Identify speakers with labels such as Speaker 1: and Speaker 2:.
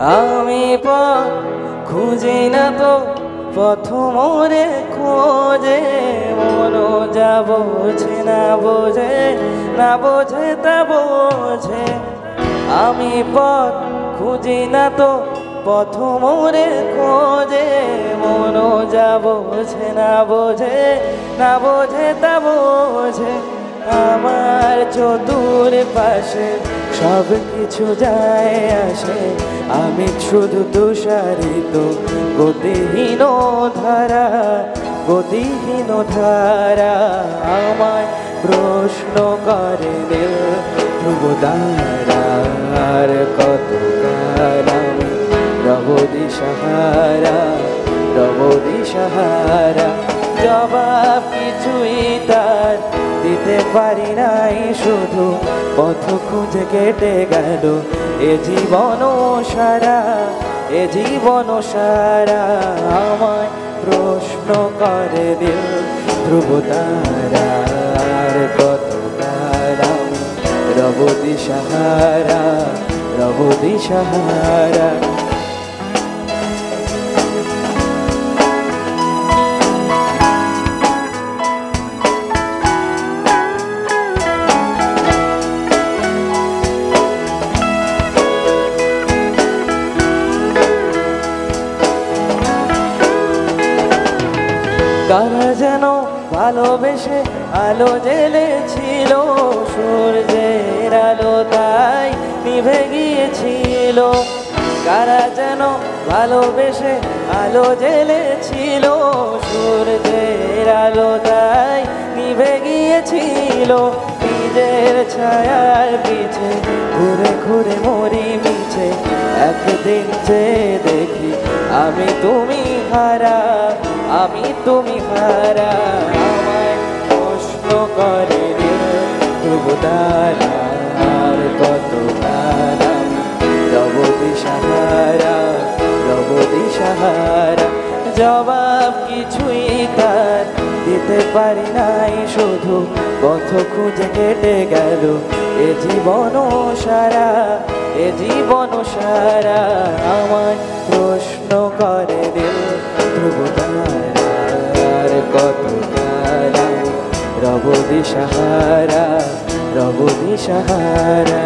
Speaker 1: আমি পথ খুঁজি না তো পথ মোরে খোঁজে মন যা বোঝে, না বোঝে না বোঝে তা বোঝে। আমি পথ খুঁজি না তো পথ মোরে খোঁজে মন যা বোঝে, না বোঝে না বোঝে তা বোঝে। আমার চতুর পাশে সব কিছু যায় আসে। আমি শুধু তুষারিত, গতিহীন ধারা গতিহীন ধারা। আমায় প্রশ্ন করে দিল ধ্রুবদারার কত কালাম রবদি সাহারা রবদি সাহারা। জবাব কিছুই তার দিতে পারি নাই, শুধু পথ খুঁজে কেটে গেল। এ জীবন সারা, এ জীবন সারা আমায় প্রশ্ন করে দিল, ধ্রুব তারার কত রবদি সাহারা রবদি সাহারা কারা যেন ভালোবেসে আলো জ্বেলেছিল, সূর্যের আলো তাই নিভে গিয়েছিল। কারা যেন ভালোবেসে আলো জ্বেলেছিল, সূর্যের আলো তাই নিভে গিয়েছিল। নিজের ছায়ার পিছে ঘুরে ঘুরে মরি মিছে, একদিন যে দেখি আমি তুমি হারা আমি তুমি হারা, আমায় প্রশ্ন করে ধ্রুবদার কত কালাম রবদি সাহারা রবদি সাহারা। জবাব কিছুই তার দিতে পারি নাই, শুধু পথ খুঁজে কেটে গেল। এ জীবন সারা, এ জীবন সারা, আমায় প্রশ্ন রবদি সাহারা। দিশাহারা